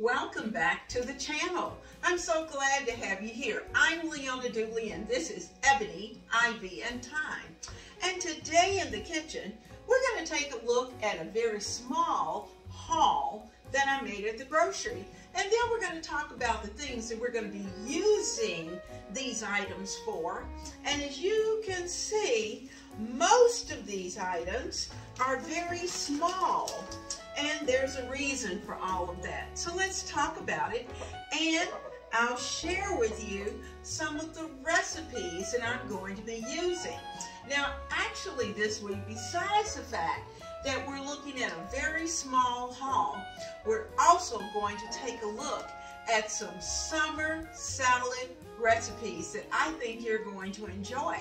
Welcome back to the channel. I'm so glad to have you here. I'm Leona Dooley and this is Ebony, Ivy, and Thyme. And today in the kitchen, we're going to take a look at a very small haul that I made at the grocery. And then we're going to talk about the things that we're going to be using these items for. And as you can see, most of these items are very small. And there's a reason for all of that. So let's talk about it. And I'll share with you some of the recipes that I'm going to be using. Now, actually this week, besides the fact that we're looking at a very small haul, we're also going to take a look at some summer salad recipes that I think you're going to enjoy.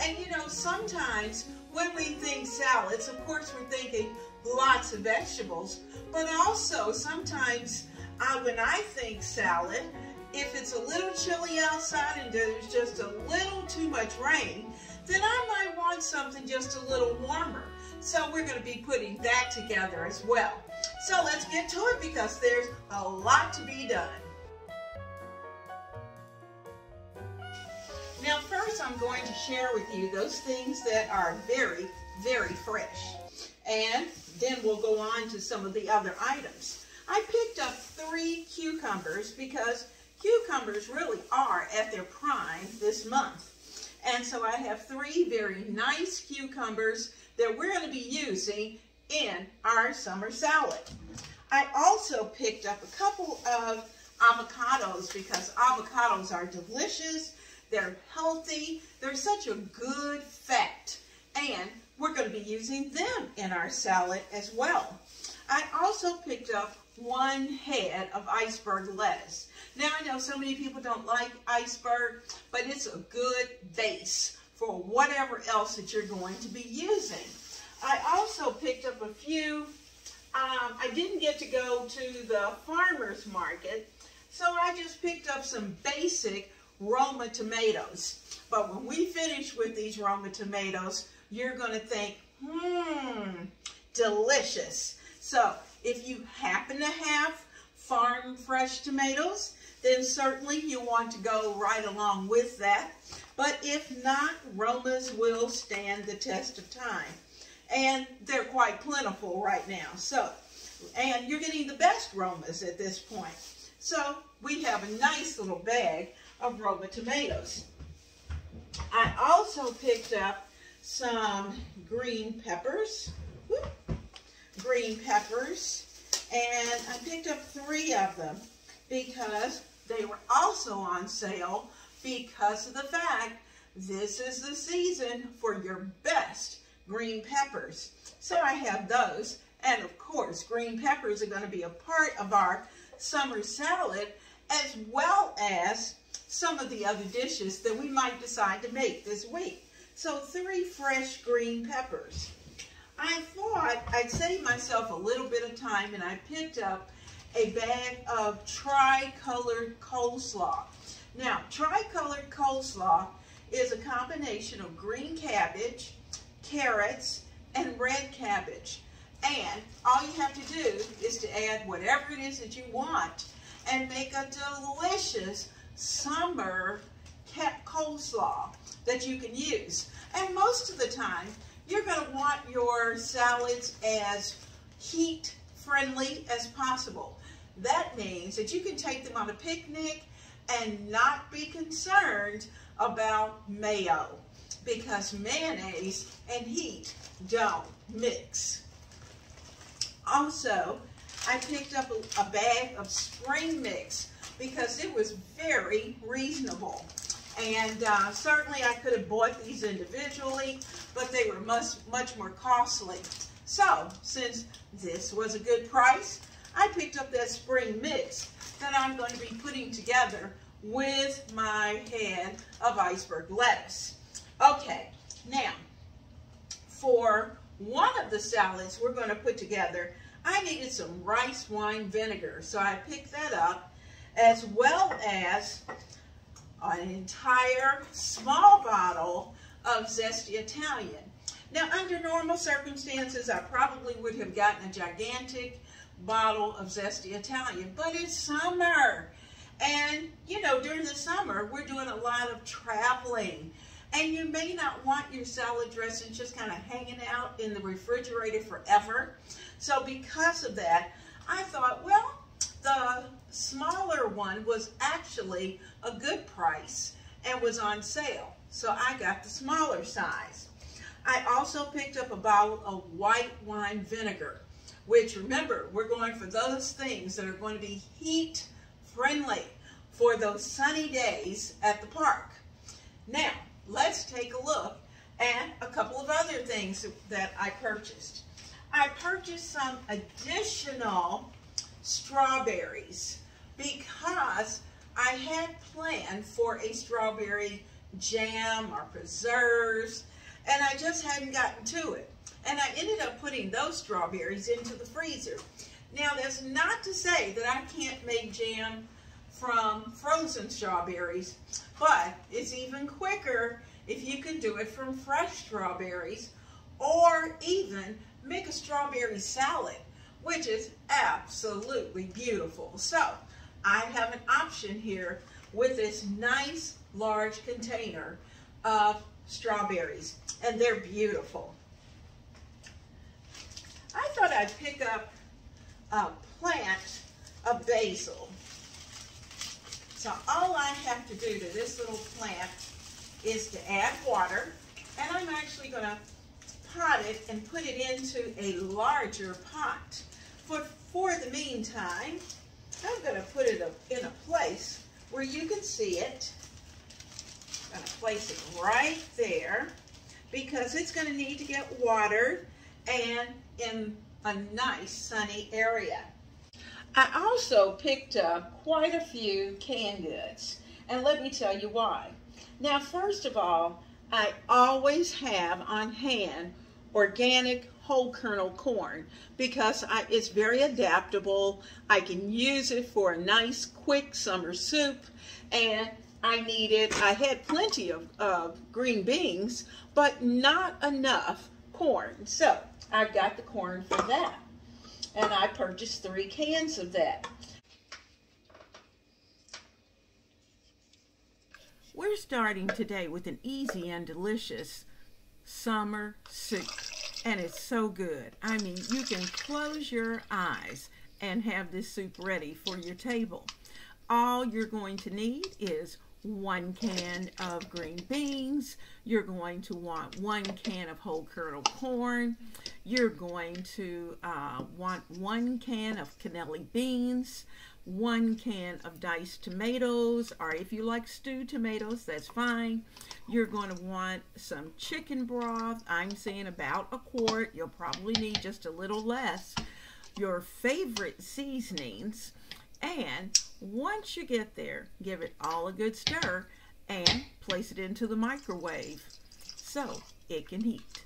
And you know, sometimes when we think salads, of course we're thinking lots of vegetables, but also sometimes uh, when I think salad, if it's a little chilly outside and there's just a little too much rain, then I might want something just a little warmer. So we're going to be putting that together as well. So let's get to it because there's a lot to be done. Now first I'm going to share with you those things that are very, very fresh. And then we'll go on to some of the other items. I picked up three cucumbers because cucumbers really are at their prime this month. And so I have three very nice cucumbers that we're going to be using in our summer salad. I also picked up a couple of avocados because avocados are delicious, they're healthy, they're such a good fat, and we're going to be using them in our salad as well. I also picked up one head of iceberg lettuce. Now I know so many people don't like iceberg, but it's a good base for whatever else that you're going to be using. I also picked up a few, um, I didn't get to go to the farmer's market, so I just picked up some basic Roma tomatoes. But when we finish with these Roma tomatoes, you're going to think, hmm, delicious. So if you happen to have farm fresh tomatoes, then certainly you want to go right along with that. But if not, Romas will stand the test of time. And they're quite plentiful right now. So, and you're getting the best Romas at this point. So we have a nice little bag of Roma tomatoes. I also picked up some green peppers. Whoop, green peppers. And I picked up three of them because they were also on sale because of the fact this is the season for your best green peppers. So I have those. And of course, green peppers are going to be a part of our summer salad as well as some of the other dishes that we might decide to make this week. So three fresh green peppers. I thought I'd save myself a little bit of time and I picked up a bag of tri-colored coleslaw. Now, tri-colored coleslaw is a combination of green cabbage, carrots, and red cabbage. And all you have to do is to add whatever it is that you want and make a delicious summer kept coleslaw that you can use. And most of the time, you're going to want your salads as heat friendly as possible. That means that you can take them on a picnic and not be concerned about mayo because mayonnaise and heat don't mix. Also, I picked up a, a bag of spring mix because it was very reasonable. And uh, certainly I could have bought these individually, but they were much, much more costly. So, since this was a good price, I picked up that spring mix that I'm going to be putting together with my head of iceberg lettuce. Okay, now, for one of the salads we're going to put together, I needed some rice wine vinegar. So I picked that up as well as an entire small bottle of Zesty Italian. Now, under normal circumstances, I probably would have gotten a gigantic bottle of Zesty Italian, but it's summer. And, you know, during the summer, we're doing a lot of traveling. And you may not want your salad dressing just kind of hanging out in the refrigerator forever. So because of that, I thought, well, the smaller one was actually a good price and was on sale. So I got the smaller size. I also picked up a bottle of white wine vinegar, which remember, we're going for those things that are going to be heat friendly for those sunny days at the park. Now, let's take a look at a couple of other things that I purchased. I purchased some additional strawberries because I had planned for a strawberry jam or preserves and I just hadn't gotten to it. And I ended up putting those strawberries into the freezer. Now that's not to say that I can't make jam from frozen strawberries, but it's even quicker if you can do it from fresh strawberries or even make a strawberry salad, which is absolutely beautiful. So I have an option here with this nice large container of strawberries, and they're beautiful. I thought I'd pick up a plant of basil. So all I have to do to this little plant is to add water, and I'm actually going to pot it and put it into a larger pot. But for the meantime, I'm going to put it in a place where you can see it. I'm going to place it right there because it's going to need to get watered and in a nice sunny area. I also picked up quite a few canned goods and let me tell you why. Now first of all, I always have on hand organic whole kernel corn because I, it's very adaptable. I can use it for a nice quick summer soup and I needed, I had plenty of, of green beans, but not enough corn. So I've got the corn for that. And I purchased three cans of that. We're starting today with an easy and delicious summer soup and it's so good. I mean, you can close your eyes and have this soup ready for your table. All you're going to need is one can of green beans. You're going to want one can of whole kernel corn. You're going to uh, want one can of cannelli beans, one can of diced tomatoes, or if you like stewed tomatoes, that's fine. You're going to want some chicken broth. I'm saying about a quart. You'll probably need just a little less. Your favorite seasonings. And once you get there, give it all a good stir and place it into the microwave so it can heat.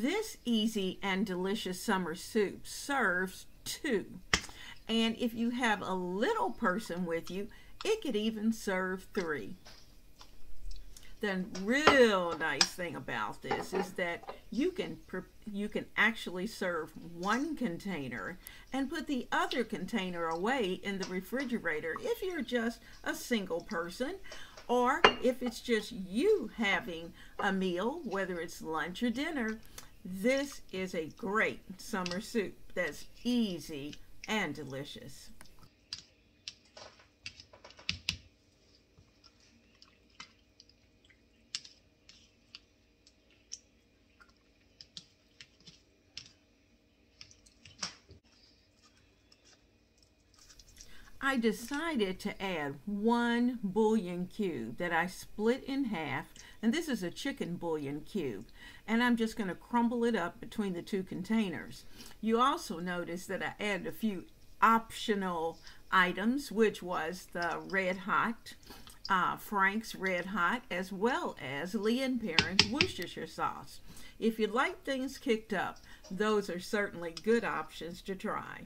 This easy and delicious summer soup serves two. And if you have a little person with you, it could even serve three. The real nice thing about this is that you can you can actually serve one container and put the other container away in the refrigerator if you're just a single person Or if it's just you having a meal, whether it's lunch or dinner, this is a great summer soup that's easy and delicious. I decided to add one bouillon cube that I split in half, and this is a chicken bouillon cube, and I'm just going to crumble it up between the two containers. You also notice that I added a few optional items, which was the Red Hot, uh, Frank's Red Hot, as well as Lea and Perrins Worcestershire sauce. If you like things kicked up, those are certainly good options to try.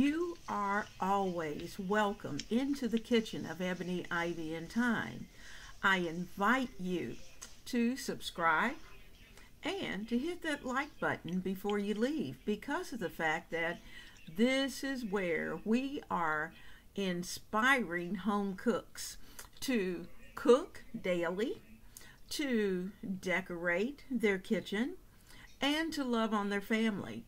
You are always welcome into the kitchen of Ebony Ivy and Thyme. I invite you to subscribe and to hit that like button before you leave because of the fact that this is where we are inspiring home cooks to cook daily, to decorate their kitchen, and to love on their family.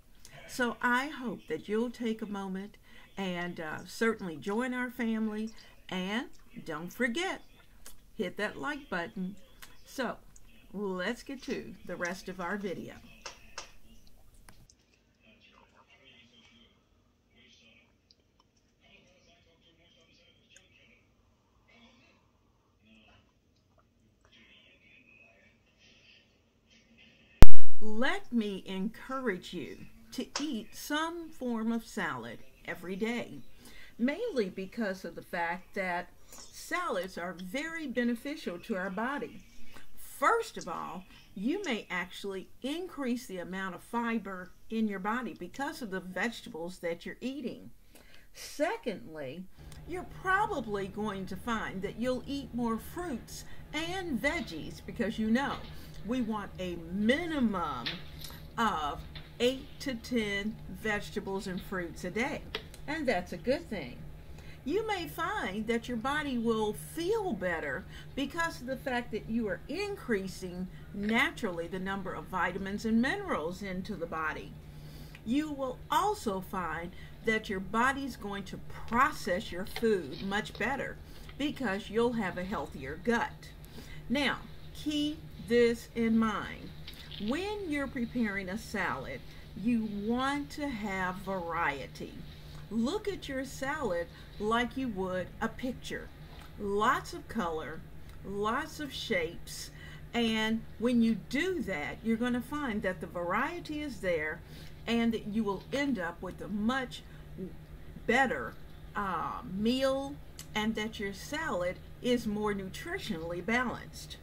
So I hope that you'll take a moment and uh, certainly join our family. And don't forget, hit that like button. So let's get to the rest of our video. Let me encourage you to eat some form of salad every day, mainly because of the fact that salads are very beneficial to our body. First of all, you may actually increase the amount of fiber in your body because of the vegetables that you're eating. Secondly, you're probably going to find that you'll eat more fruits and veggies because you know we want a minimum of 8 to 10 vegetables and fruits a day, and that's a good thing. You may find that your body will feel better because of the fact that you are increasing naturally the number of vitamins and minerals into the body. You will also find that your body's going to process your food much better because you'll have a healthier gut. Now, keep this in mind when you're preparing a salad, you want to have variety. Look at your salad like you would a picture. Lots of color, lots of shapes, and when you do that, you're going to find that the variety is there and that you will end up with a much better uh, meal and that your salad is more nutritionally balanced.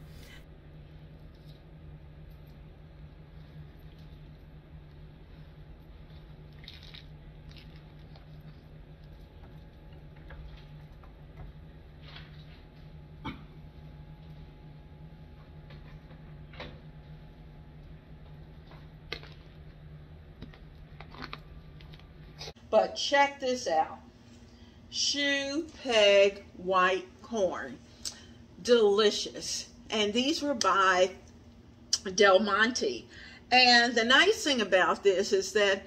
But check this out. Shoe peg white corn. Delicious. And these were by Del Monte. And the nice thing about this is that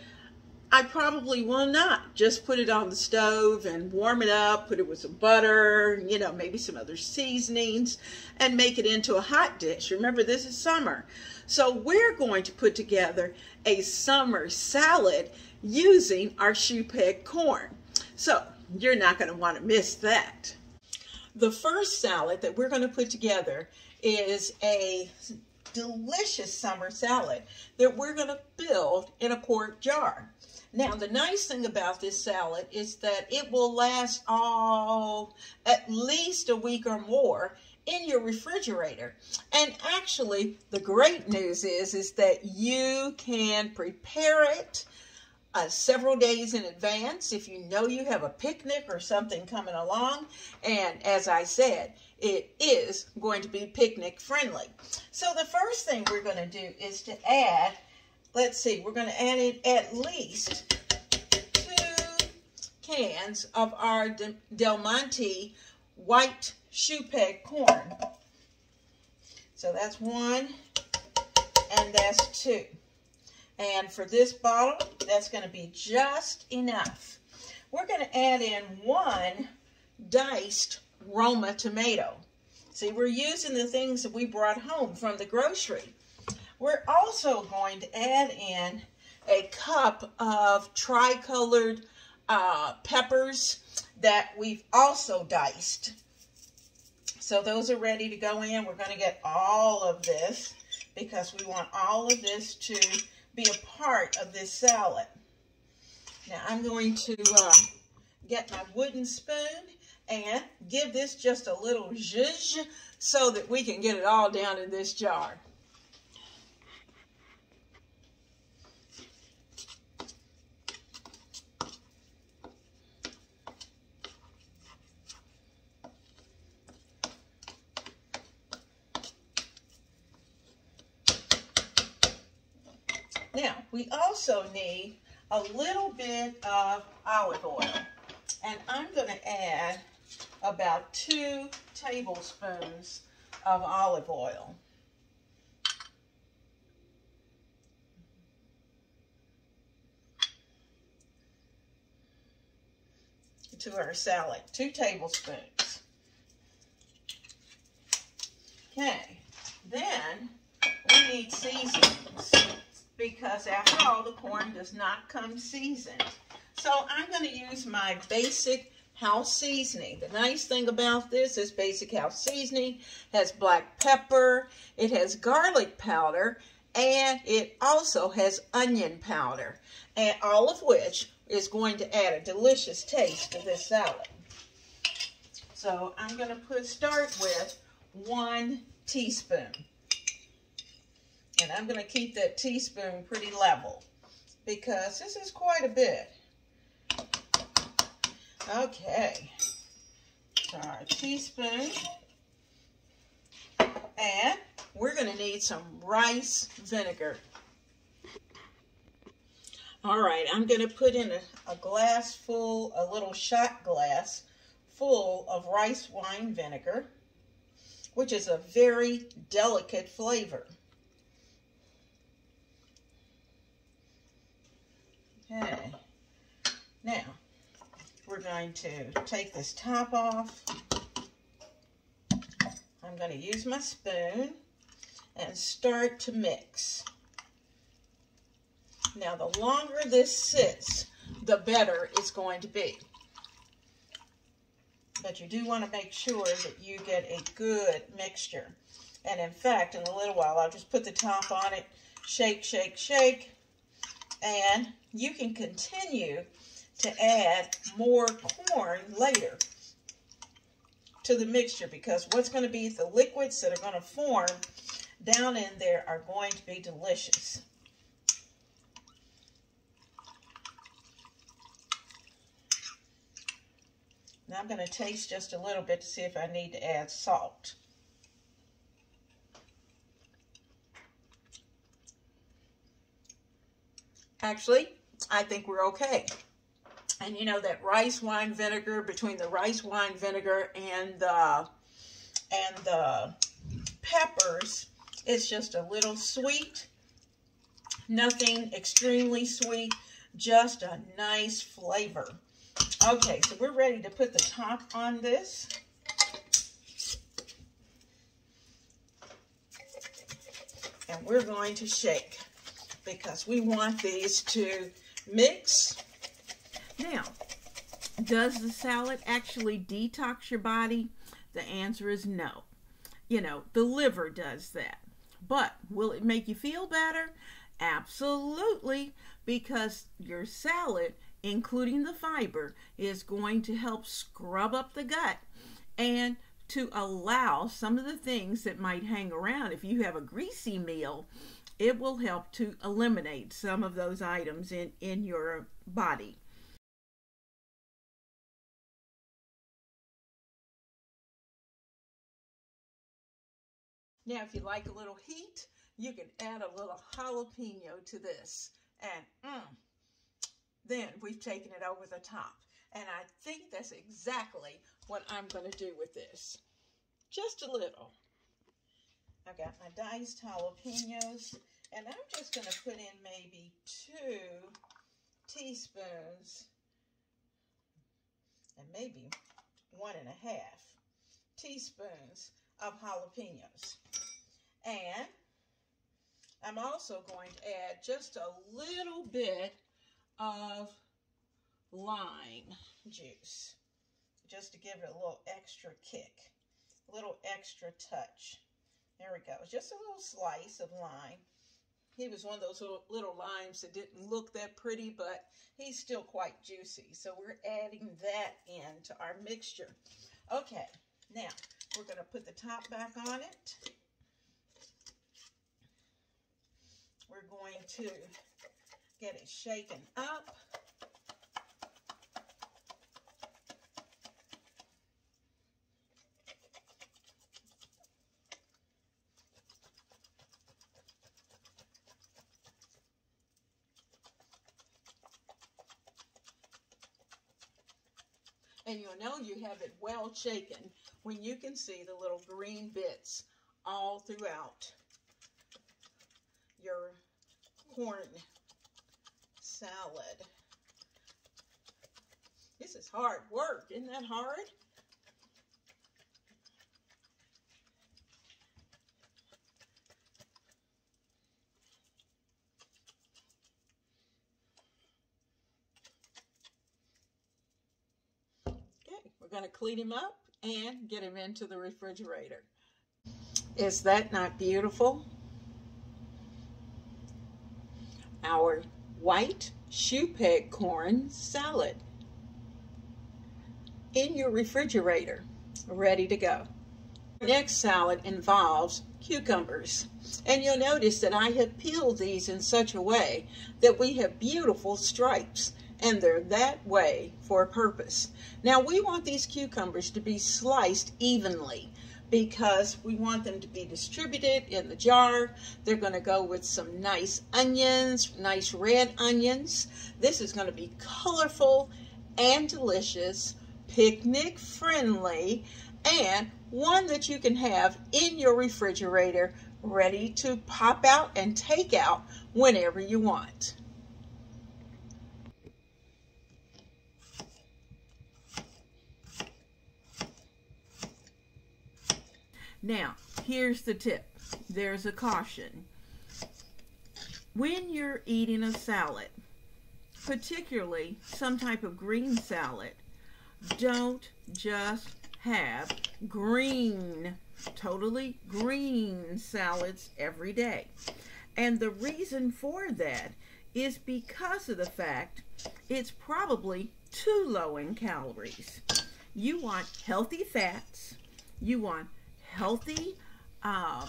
I probably will not. Just put it on the stove and warm it up, put it with some butter, you know, maybe some other seasonings, and make it into a hot dish. Remember, this is summer. So we're going to put together a summer salad using our shoe peg corn. So you're not going to want to miss that. The first salad that we're going to put together is a delicious summer salad that we're going to build in a quart jar. Now, the nice thing about this salad is that it will last all at least a week or more in your refrigerator. And actually, the great news is, is that you can prepare it uh, several days in advance if you know you have a picnic or something coming along. And as I said, it is going to be picnic friendly. So the first thing we're going to do is to add, let's see, we're going to add it at least two cans of our Del Monte white shoe peg corn. So that's one and that's two. And for this bottle, that's going to be just enough. We're going to add in one diced Roma tomato. See, we're using the things that we brought home from the grocery. We're also going to add in a cup of tricolored uh, peppers that we've also diced. So those are ready to go in. We're going to get all of this because we want all of this to be a part of this salad. Now I'm going to uh, get my wooden spoon and give this just a little zhuzh so that we can get it all down in this jar. Now, we also need a little bit of olive oil. And I'm going to add about two tablespoons of olive oil. to our salad, two tablespoons. Okay, then we need seasonings because after all, the corn does not come seasoned. So I'm going to use my basic house seasoning. The nice thing about this is basic house seasoning has black pepper, it has garlic powder, and it also has onion powder, and all of which is going to add a delicious taste to this salad. So I'm going to put start with one teaspoon. And I'm going to keep that teaspoon pretty level because this is quite a bit. Okay. So our teaspoon. And we're going to need some rice vinegar. All right, I'm going to put in a, a glass full, a little shot glass full of rice wine vinegar, which is a very delicate flavor. Okay. Now, we're going to take this top off. I'm going to use my spoon and start to mix. Now, the longer this sits, the better it's going to be. But you do want to make sure that you get a good mixture. And in fact, in a little while, I'll just put the top on it, shake, shake, shake, and you can continue to add more corn later to the mixture because what's going to be the liquids that are going to form down in there are going to be delicious. Now I'm going to taste just a little bit to see if I need to add salt. Actually, I think we're okay. And you know that rice wine vinegar, between the rice wine vinegar and the, and the peppers, it's just a little sweet. Nothing extremely sweet, just a nice flavor. Okay, so we're ready to put the top on this. And we're going to shake because we want these to mix. Now, does the salad actually detox your body? The answer is no. You know, the liver does that. But will it make you feel better? Absolutely, because your salad, including the fiber, is going to help scrub up the gut and to allow some of the things that might hang around. If you have a greasy meal, it will help to eliminate some of those items in, in your body. Now, if you like a little heat, you can add a little jalapeno to this. And mm, then we've taken it over the top. And I think that's exactly what I'm going to do with this. Just a little. I've got my diced jalapenos. And I'm just going to put in maybe two teaspoons and maybe one and a half teaspoons of jalapenos. And I'm also going to add just a little bit of lime juice just to give it a little extra kick, a little extra touch. There we go. Just a little slice of lime. He was one of those little, little limes that didn't look that pretty, but he's still quite juicy. So we're adding that into our mixture. Okay, now we're going to put the top back on it. We're going to get it shaken up. And you'll know you have it well shaken when you can see the little green bits all throughout your corn salad. This is hard work. Isn't that hard? Okay, we're going to clean him up and get him into the refrigerator. Is that not beautiful? Our white shoe peg corn salad in your refrigerator, ready to go. Next salad involves cucumbers. And you'll notice that I have peeled these in such a way that we have beautiful stripes and they're that way for a purpose. Now we want these cucumbers to be sliced evenly because we want them to be distributed in the jar. They're going to go with some nice onions, nice red onions. This is going to be colorful and delicious, picnic friendly, and one that you can have in your refrigerator ready to pop out and take out whenever you want. Now, here's the tip. There's a caution. When you're eating a salad, particularly some type of green salad, don't just have green, totally green salads every day. And the reason for that is because of the fact it's probably too low in calories. You want healthy fats, you want healthy um,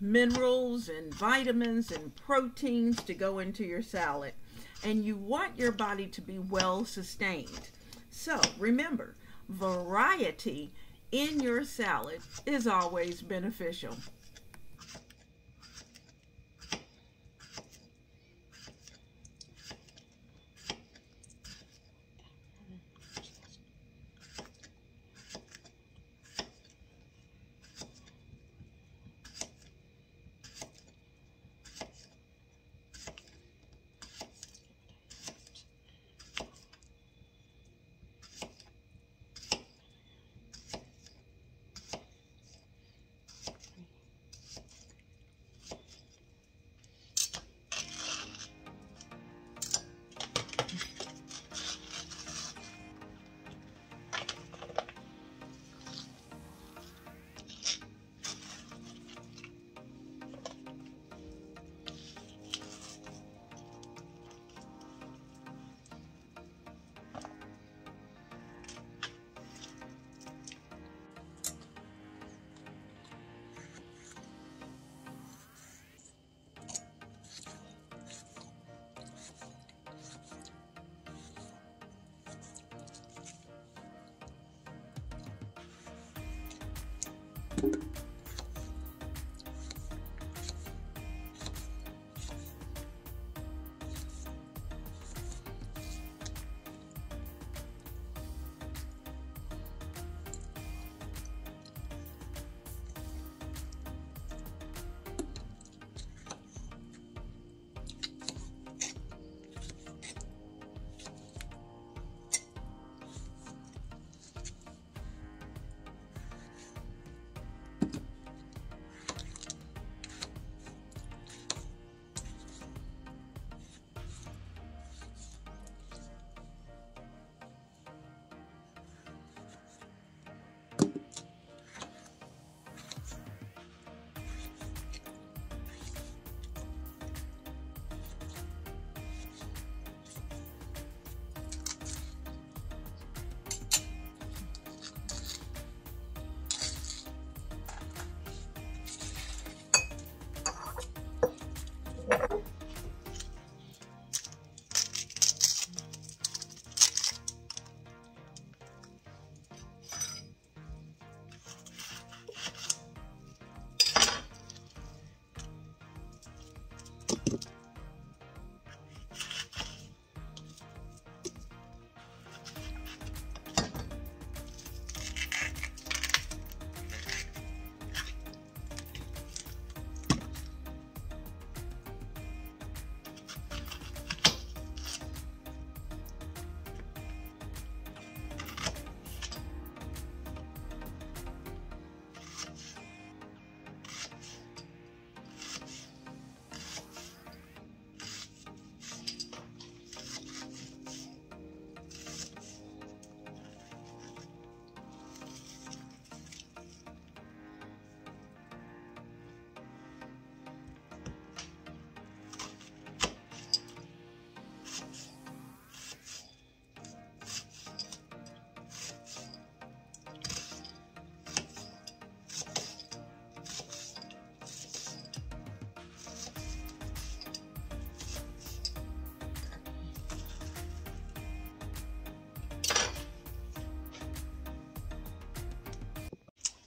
minerals and vitamins and proteins to go into your salad. And you want your body to be well sustained. So remember, variety in your salad is always beneficial.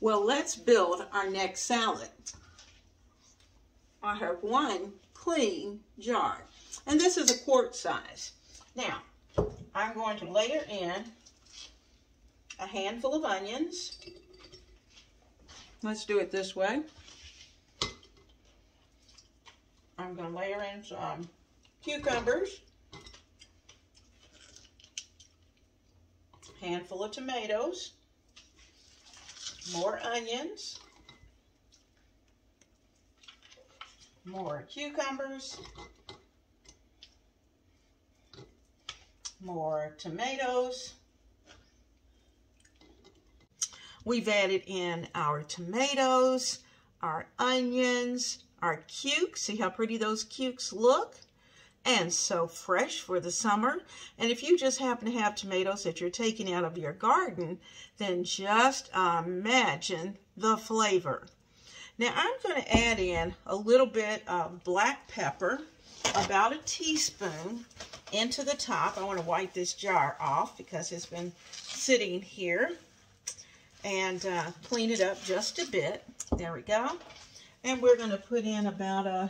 Well, let's build our next salad. I have one clean jar, and this is a quart size. Now, I'm going to layer in a handful of onions. Let's do it this way. I'm going to layer in some cucumbers, handful of tomatoes, more onions, more cucumbers, more tomatoes. We've added in our tomatoes, our onions, our cukes. See how pretty those cukes look? And so fresh for the summer. And if you just happen to have tomatoes that you're taking out of your garden, then just imagine the flavor. Now I'm going to add in a little bit of black pepper, about a teaspoon, into the top. I want to wipe this jar off because it's been sitting here and uh, clean it up just a bit. There we go. And we're going to put in about a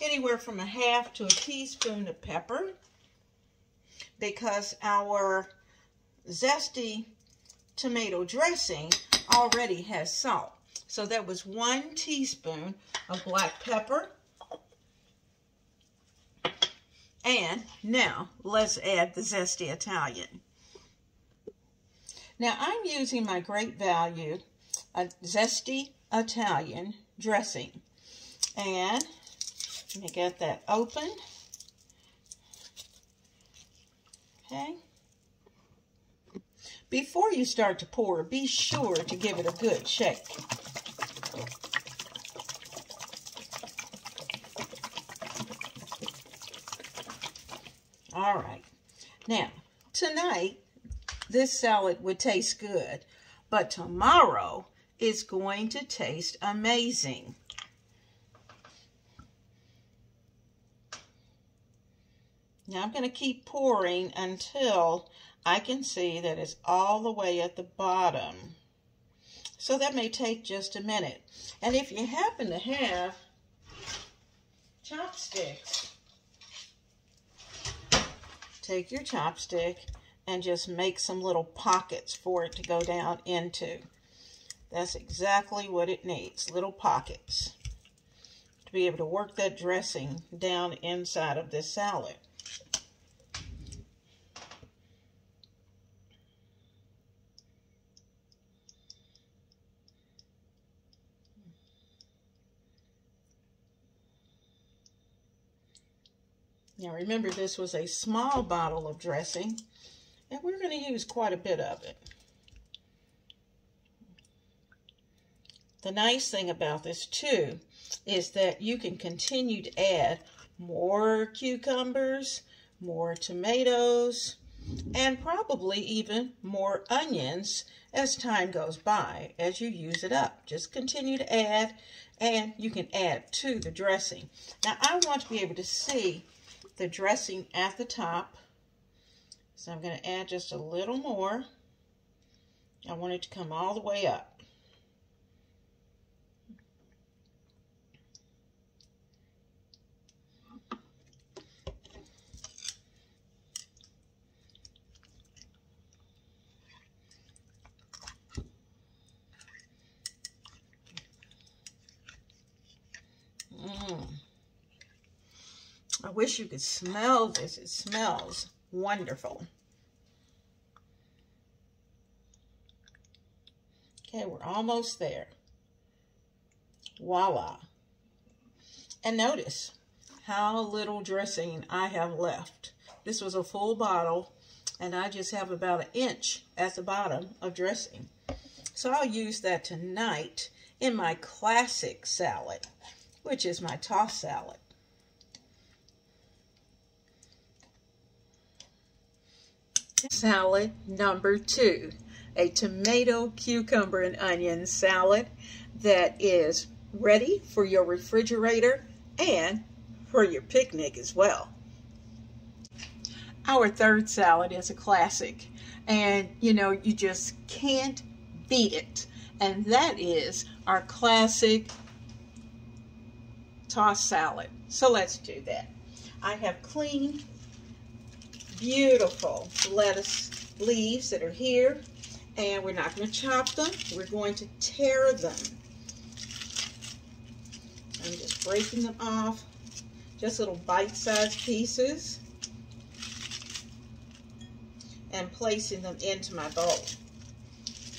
anywhere from a half to a teaspoon of pepper because our zesty tomato dressing already has salt. So that was one teaspoon of black pepper. And now let's add the zesty Italian. Now I'm using my great value a zesty Italian dressing. And get that open. Okay. Before you start to pour, be sure to give it a good shake. All right. Now, tonight, this salad would taste good, but tomorrow it's going to taste amazing. I'm going to keep pouring until I can see that it's all the way at the bottom. So that may take just a minute. And if you happen to have chopsticks, take your chopstick and just make some little pockets for it to go down into. That's exactly what it needs, little pockets to be able to work that dressing down inside of this salad. Now remember this was a small bottle of dressing and we're going to use quite a bit of it. The nice thing about this too is that you can continue to add more cucumbers, more tomatoes, and probably even more onions as time goes by as you use it up. Just continue to add and you can add to the dressing. Now I want to be able to see the dressing at the top. So I'm going to add just a little more. I want it to come all the way up. I wish you could smell this. It smells wonderful. Okay, we're almost there. Voila. And notice how little dressing I have left. This was a full bottle, and I just have about an inch at the bottom of dressing. So I'll use that tonight in my classic salad, which is my tossed salad. Salad number two, a tomato, cucumber, and onion salad that is ready for your refrigerator and for your picnic as well. Our third salad is a classic and you know you just can't beat it and that is our classic tossed salad. So let's do that. I have cleaned beautiful lettuce leaves that are here. And we're not going to chop them. We're going to tear them. I'm just breaking them off. Just little bite-sized pieces. And placing them into my bowl.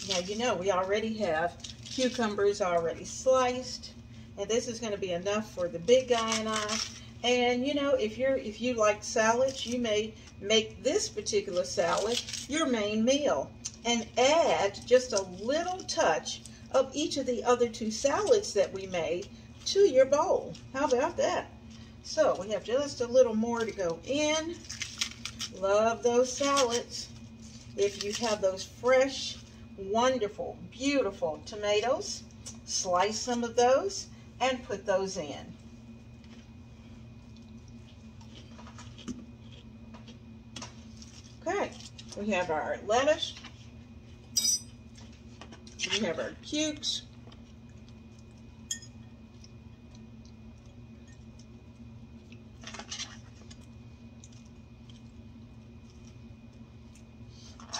Now, you know, we already have cucumbers already sliced. And this is going to be enough for the big guy and I. And you know, if you're if you like salads, you may make this particular salad your main meal and add just a little touch of each of the other two salads that we made to your bowl. How about that? So we have just a little more to go in. Love those salads. If you have those fresh, wonderful, beautiful tomatoes, slice some of those and put those in. Okay, we have our lettuce. We have our cukes.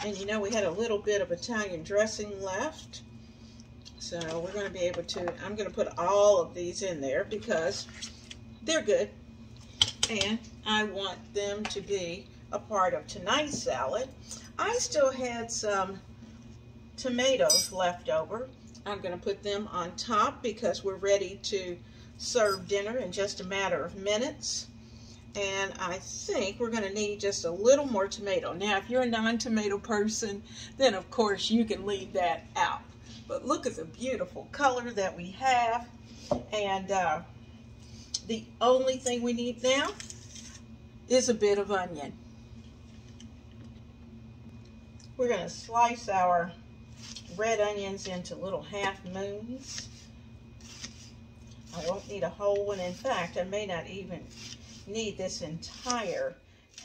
And you know, we had a little bit of Italian dressing left. So we're going to be able to, I'm going to put all of these in there because they're good. And I want them to be a part of tonight's salad. I still had some tomatoes left over. I'm going to put them on top because we're ready to serve dinner in just a matter of minutes. And I think we're going to need just a little more tomato. Now, if you're a non-tomato person, then of course you can leave that out. But look at the beautiful color that we have. And uh, the only thing we need now is a bit of onion. We're going to slice our red onions into little half moons. I won't need a whole one. In fact, I may not even need this entire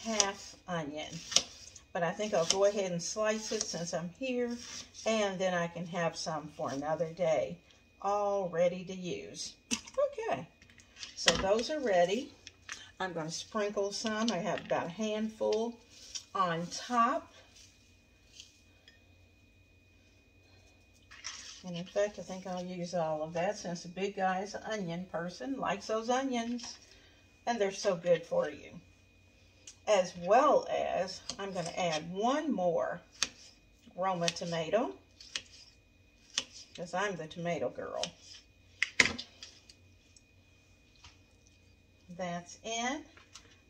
half onion. but I think I'll go ahead and slice it since I'm here, and then I can have some for another day, all ready to use. Okay, so those are ready. I'm going to sprinkle some. I have about a handful on top. And in fact, I think I'll use all of that since the big guy is an onion person, likes those onions, and they're so good for you. As well as, I'm going to add one more Roma tomato, because I'm the tomato girl. That's in.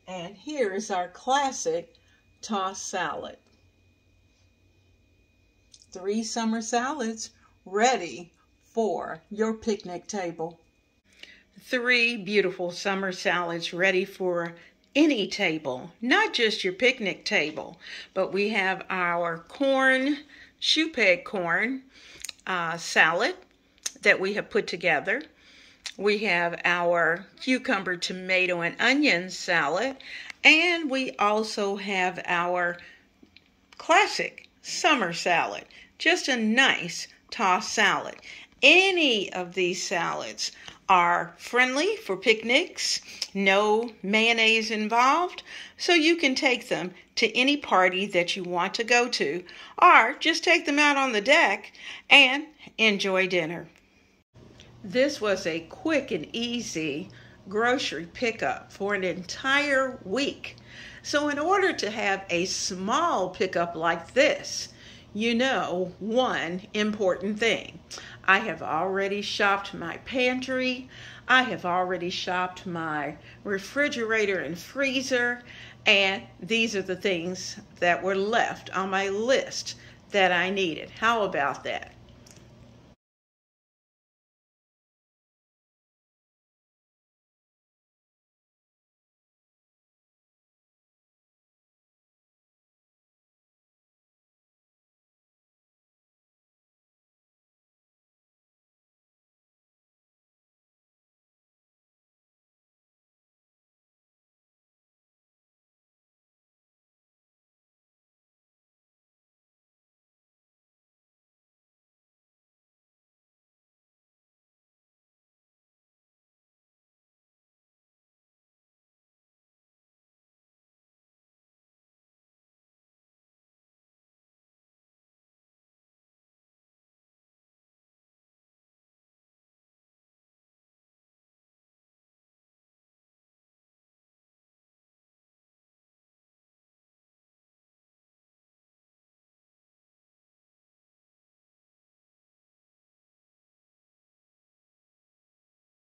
And here is our classic tossed salad. Three summer salads ready for your picnic table. Three beautiful summer salads ready for any table, not just your picnic table, but we have our corn, shoe peg corn uh, salad that we have put together. We have our cucumber, tomato, and onion salad. And we also have our classic summer salad. Just a nice tossed salad. Any of these salads are friendly for picnics, no mayonnaise involved, so you can take them to any party that you want to go to, or just take them out on the deck and enjoy dinner. This was a quick and easy grocery pickup for an entire week. So, in order to have a small pickup like this, you know one important thing. I have already shopped my pantry. I have already shopped my refrigerator and freezer. And these are the things that were left on my list that I needed. How about that?